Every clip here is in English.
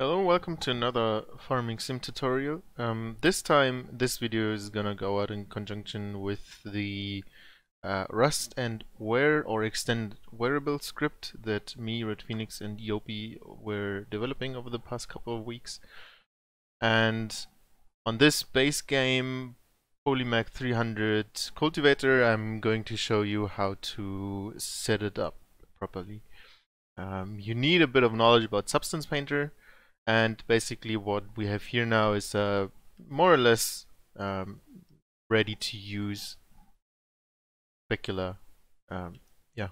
Hello, welcome to another farming sim tutorial. Um, this time, this video is gonna go out in conjunction with the uh, Rust and Wear or extend wearable script that me, Red Phoenix, and Yopi were developing over the past couple of weeks. And on this base game, Polymac 300 cultivator, I'm going to show you how to set it up properly. Um, you need a bit of knowledge about Substance Painter and basically what we have here now is uh, more or less um, ready to use specular um, yeah.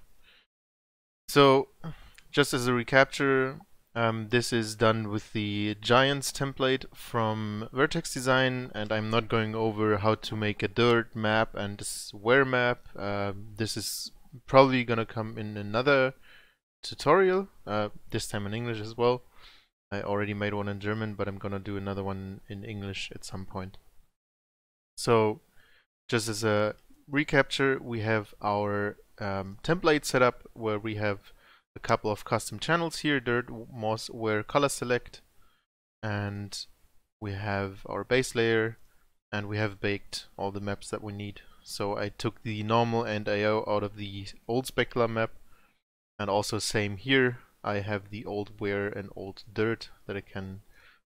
So just as a recapture um, this is done with the giants template from VertexDezign and I'm not going over how to make a dirt map and wear map. Uh, this is probably gonna come in another tutorial uh, this time in English as well I already made one in German, but I'm gonna do another one in English at some point. So, just as a recapture, we have our um, template set up wear we have a couple of custom channels here, dirt, moss, where color select, and we have our base layer, and we have baked all the maps that we need. So I took the normal and AO out of the old specular map, and also same here, I have the old wear and old dirt that I can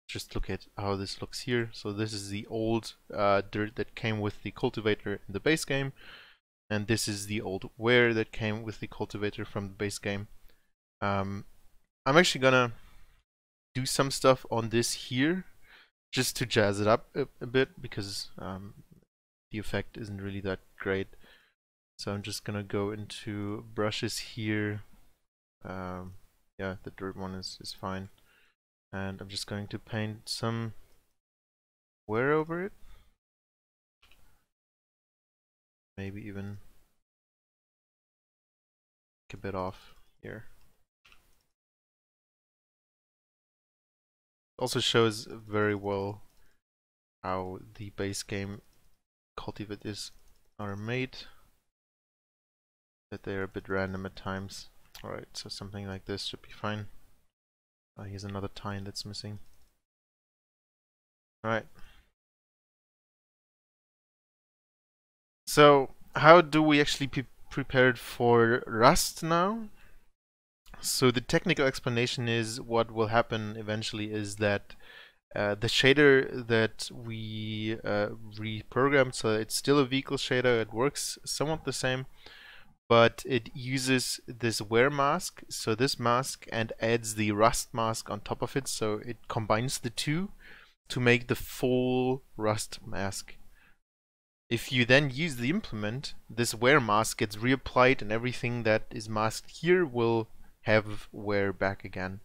just look at how this looks here. So this is the old uh, dirt that came with the cultivator in the base game. And this is the old wear that came with the cultivator from the base game. Um, I'm actually gonna do some stuff on this here just to jazz it up a, a bit because um, the effect isn't really that great. So I'm just gonna go into brushes here. Um, yeah, the dirt one is, is fine. And I'm just going to paint some wear over it. Maybe even a bit off here. Also shows very well how the base game cultivators are made. That they are a bit random at times. Alright, so something like this should be fine. Uh, here's another tine that's missing. Alright. So, how do we actually be prepared for Rust now? So the technical explanation is what will happen eventually is that uh, the shader that we uh, reprogrammed, so it's still a vehicle shader, it works somewhat the same, but it uses this wear mask, so this mask, and adds the rust mask on top of it, so it combines the two to make the full rust mask. If you then use the implement, this wear mask gets reapplied and everything that is masked here will have wear back again.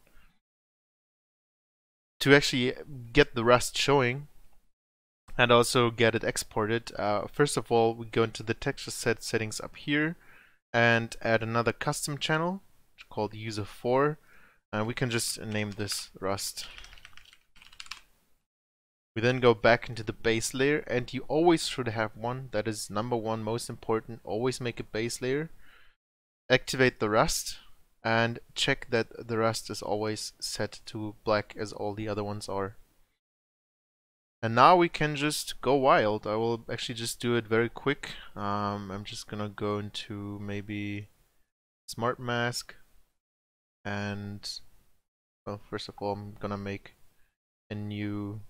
To actually get the rust showing and also get it exported, uh, first of all we go into the texture set settings up here and add another custom channel called user4 and uh, we can just name this rust. We then go back into the base layer and you always should have one that is number one most important always make a base layer. Activate the rust and check that the rust is always set to black as all the other ones are and now we can just go wild. I will actually just do it very quick. Um, I'm just gonna go into maybe smart mask and well first of all I'm gonna make a new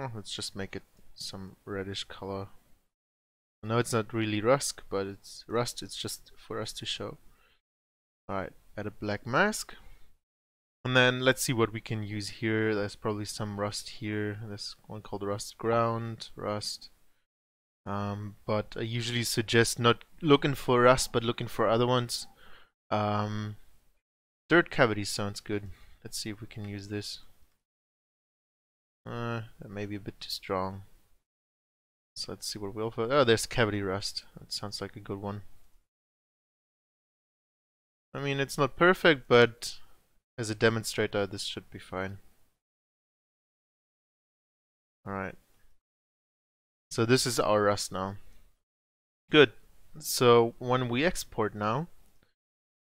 oh, let's just make it some reddish color. No, it's not really rust but it's rust it's just for us to show. Alright, add a black mask. And then let's see what we can use here. There's probably some rust here. There's one called rust ground, rust. Um, but I usually suggest not looking for rust, but looking for other ones. Um, dirt cavity sounds good. Let's see if we can use this. Uh, that may be a bit too strong. So let's see what we offer. Oh, there's cavity rust. That sounds like a good one. I mean, it's not perfect, but as a demonstrator, this should be fine. Alright. So this is our Rust now. Good. So when we export now,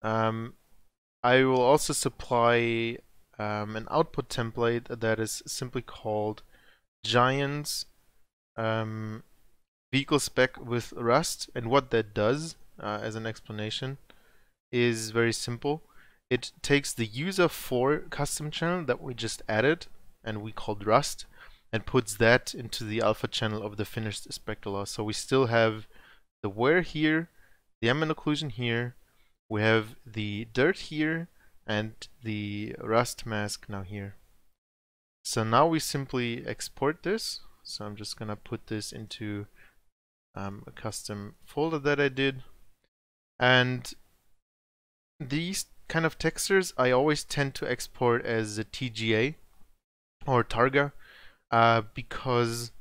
um, I will also supply um, an output template that is simply called Giants um, vehicle spec with Rust. And what that does, uh, as an explanation, is very simple. It takes the user4 custom channel that we just added and we called Rust and puts that into the alpha channel of the finished specular. So we still have the wear here, the ambient occlusion here, we have the dirt here, and the rust mask now here. So now we simply export this. So I'm just gonna put this into um, a custom folder that I did. And these kind of textures I always tend to export as a TGA or Targa uh, because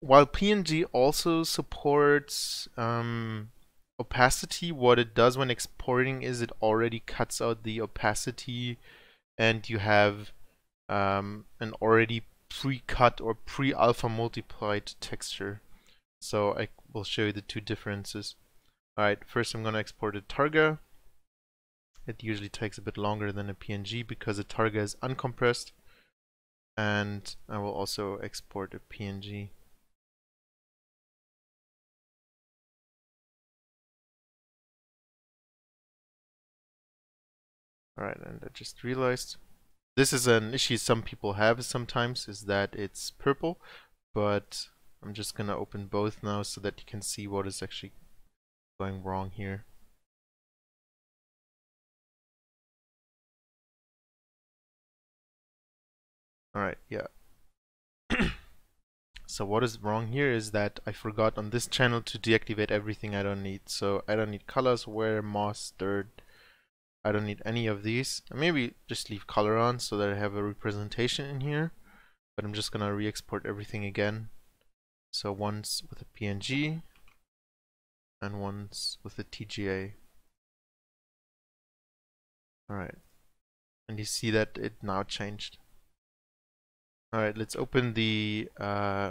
while PNG also supports um, opacity, what it does when exporting is it already cuts out the opacity and you have um, an already pre-cut or pre-alpha multiplied texture. So I will show you the two differences. Alright, first I'm going to export a Targa. It usually takes a bit longer than a PNG because a Targa is uncompressed. And I will also export a PNG. Alright, and I just realized this is an issue some people have sometimes is that it's purple, but I'm just gonna open both now so that you can see what is actually going wrong here. Alright, yeah. so what is wrong here is that I forgot on this channel to deactivate everything I don't need. So I don't need colors, wear, moss, dirt. I don't need any of these. Maybe just leave color on so that I have a representation in here. But I'm just gonna re-export everything again. So once with a PNG and once with a TGA. Alright. And you see that it now changed. Alright, let's open the uh,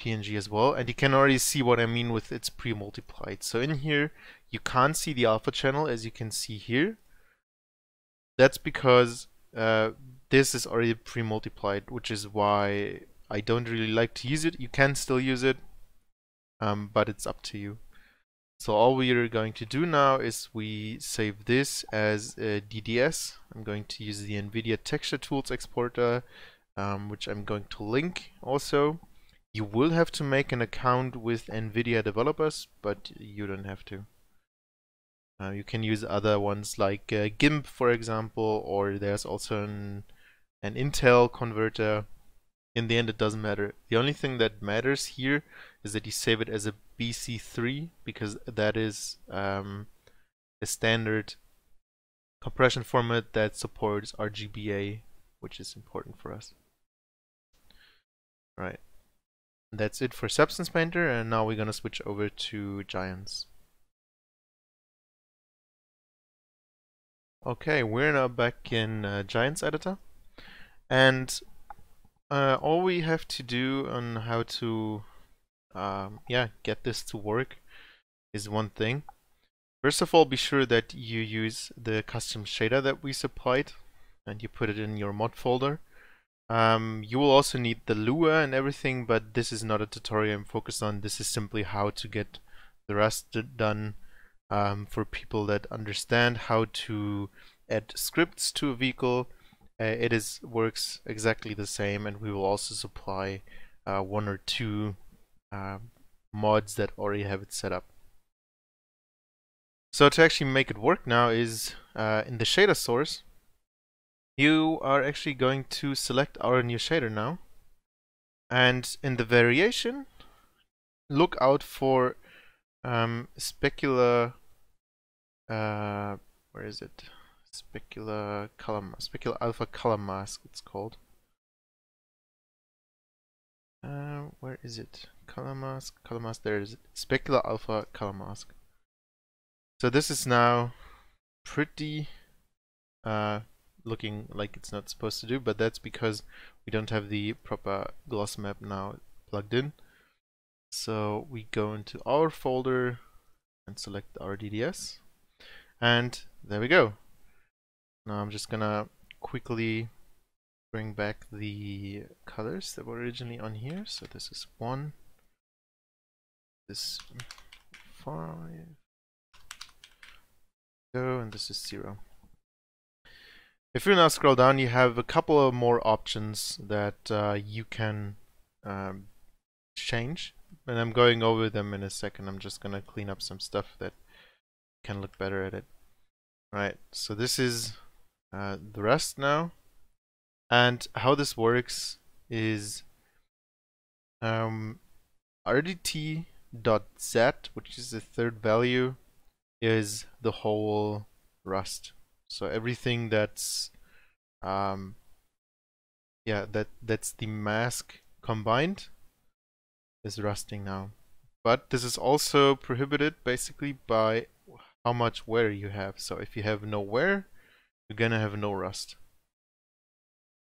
PNG as well. And you can already see what I mean with it's pre-multiplied. So in here, you can't see the alpha channel as you can see here. That's because uh, this is already pre-multiplied, which is why I don't really like to use it. You can still use it, um, but it's up to you. So all we are going to do now is we save this as a DDS. I'm going to use the NVIDIA Texture Tools exporter, um, which I'm going to link also. You will have to make an account with NVIDIA developers, but you don't have to. Uh, you can use other ones like uh, GIMP, for example, or there's also an, an Intel converter in the end it doesn't matter. The only thing that matters here is that you save it as a BC3 because that is um, a standard compression format that supports RGBA which is important for us. Right. That's it for Substance Painter and now we're gonna switch over to Giants. Okay, we're now back in uh, Giants Editor and uh, all we have to do on how to um, yeah get this to work is one thing first of all be sure that you use the custom shader that we supplied and you put it in your mod folder. Um, you will also need the Lua and everything but this is not a tutorial. I'm focused on this is simply how to get the rest done um, for people that understand how to add scripts to a vehicle. Uh, it is works exactly the same and we will also supply uh, one or two uh, mods that already have it set up. So to actually make it work now is uh, in the shader source you are actually going to select our new shader now and in the variation look out for um, specular uh, where is it Specular color specular alpha color mask it's called. Uh, where is it? Color mask, color mask, there is it. Specular alpha color mask. So this is now pretty uh, looking like it's not supposed to do, but that's because we don't have the proper gloss map now plugged in. So we go into our folder and select our DDS. And there we go. Now I'm just gonna quickly bring back the colors that were originally on here. So this is one, this five, and this is zero. If you now scroll down, you have a couple of more options that uh, you can um, change. And I'm going over them in a second. I'm just going to clean up some stuff that can look better at it. Right, so this is uh, the rest now. And how this works is um, rdt.z, which is the third value, is the whole Rust. So everything that's um, yeah, that that's the mask combined is rusting now. But this is also prohibited basically by how much wear you have. So if you have no wear, you're gonna have no rust.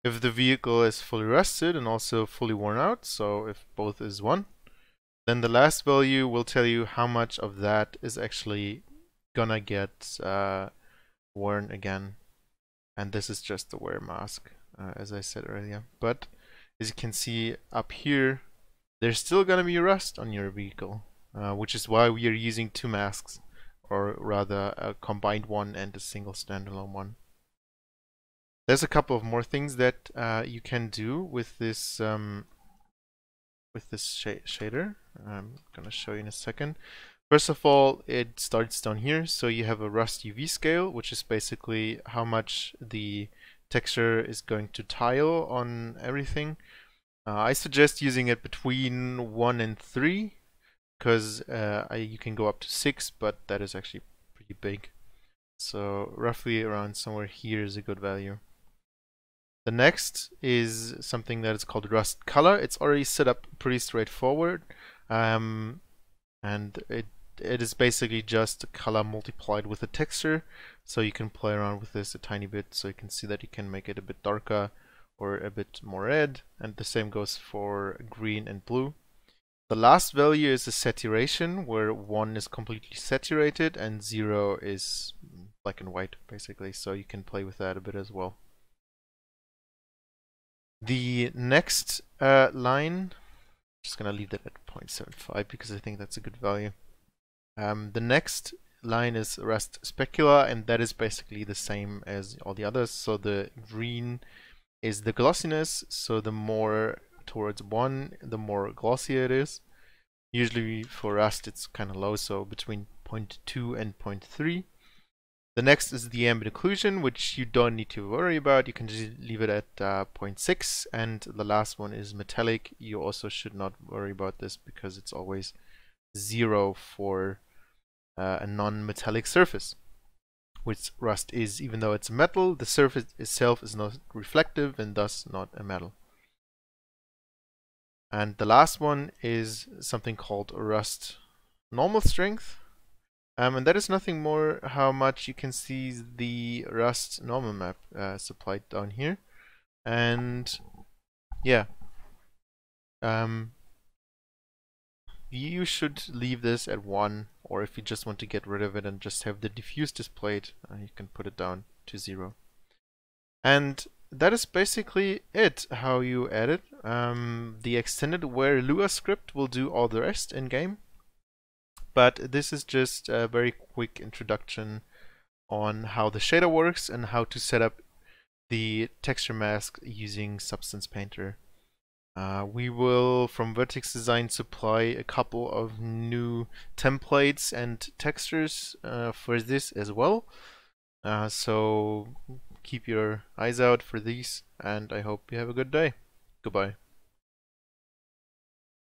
If the vehicle is fully rusted and also fully worn out, so if both is 1, then the last value will tell you how much of that is actually gonna get uh, worn again. And this is just the wear mask, uh, as I said earlier. But as you can see up here, there's still gonna be rust on your vehicle, uh, which is why we are using two masks, or rather a combined one and a single standalone one. There's a couple of more things that uh, you can do with this um, with this sh shader. I'm gonna show you in a second. First of all, it starts down here, so you have a Rust UV scale, which is basically how much the texture is going to tile on everything. Uh, I suggest using it between 1 and 3, because uh, you can go up to 6, but that is actually pretty big. So roughly around somewhere here is a good value. The next is something that is called Rust Color. It's already set up pretty straightforward. Um, and it it is basically just color multiplied with a texture so you can play around with this a tiny bit so you can see that you can make it a bit darker or a bit more red and the same goes for green and blue. The last value is a saturation where 1 is completely saturated and 0 is black and white basically so you can play with that a bit as well. The next uh, line just gonna leave that at 0.75 because I think that's a good value um, the next line is Rust Specular, and that is basically the same as all the others. So the green is the glossiness, so the more towards 1, the more glossy it is. Usually for Rust it's kind of low, so between 0.2 and 0.3. The next is the ambient occlusion, which you don't need to worry about. You can just leave it at uh, 0.6. And the last one is metallic. You also should not worry about this because it's always zero for uh, a non-metallic surface, which rust is. Even though it's a metal, the surface itself is not reflective and thus not a metal. And the last one is something called rust normal strength. Um, and that is nothing more how much you can see the rust normal map uh, supplied down here. And yeah, um, you should leave this at 1 or if you just want to get rid of it and just have the diffuse displayed uh, you can put it down to 0 and that is basically it how you edit um, the extended wear Lua script will do all the rest in game but this is just a very quick introduction on how the shader works and how to set up the texture mask using Substance Painter uh, we will, from VertexDezign, supply a couple of new templates and textures uh, for this as well. Uh, so keep your eyes out for these, and I hope you have a good day. Goodbye.